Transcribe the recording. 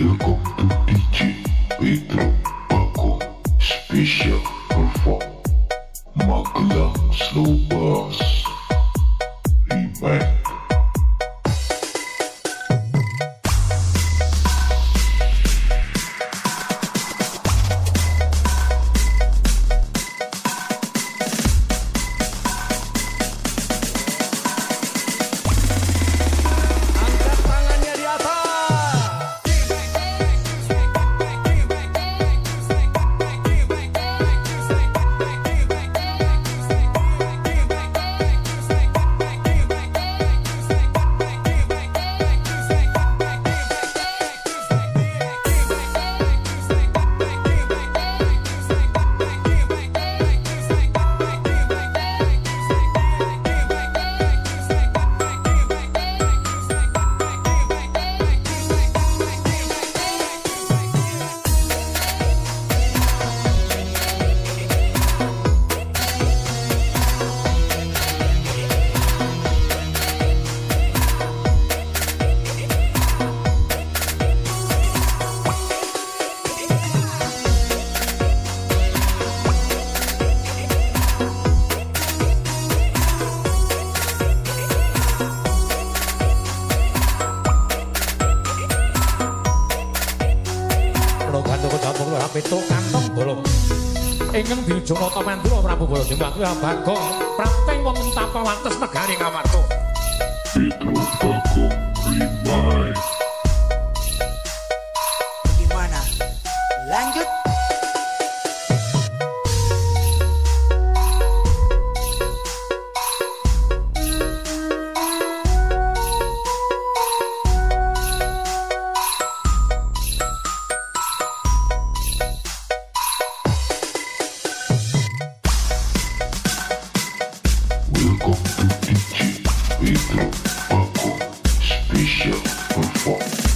Welcome. Jumata Mandura Prabu Balajumbang kuwi Bagong prapting wonten tapa wates negari Ngamarta. Itu Bagong Uncle Special Performance.